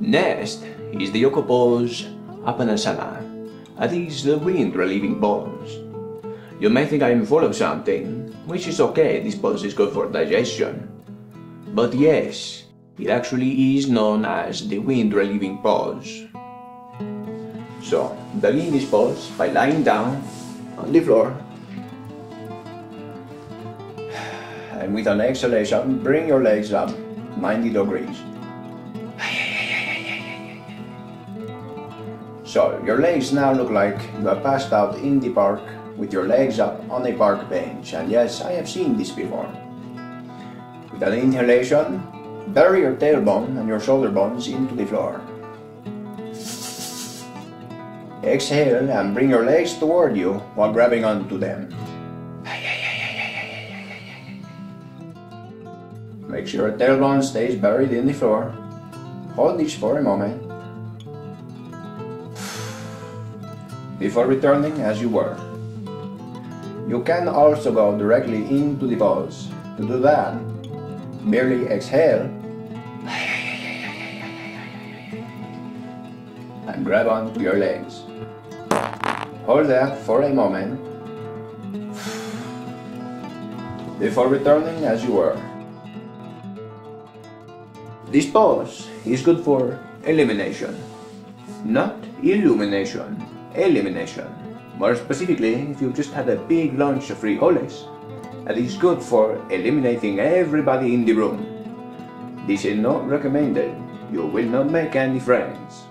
Next is the yoga pose Apanasana. That is the wind relieving pose. You may think I'm full of something, which is okay, this pose is good for digestion. But yes, it actually is known as the wind relieving pose. So, begin this pose by lying down on the floor. And with an exhalation, bring your legs up 90 degrees. So, your legs now look like you have passed out in the park with your legs up on a park bench. And yes, I have seen this before. With an inhalation, bury your tailbone and your shoulder bones into the floor. Exhale and bring your legs toward you while grabbing onto them. Make sure your tailbone stays buried in the floor. Hold this for a moment. Before returning as you were. You can also go directly into the pose. To do that, merely exhale and grab onto your legs. Hold that for a moment before returning as you were. This pose is good for elimination, not illumination, elimination. More specifically, if you just had a big lunch of frijoles, that is good for eliminating everybody in the room. This is not recommended. You will not make any friends.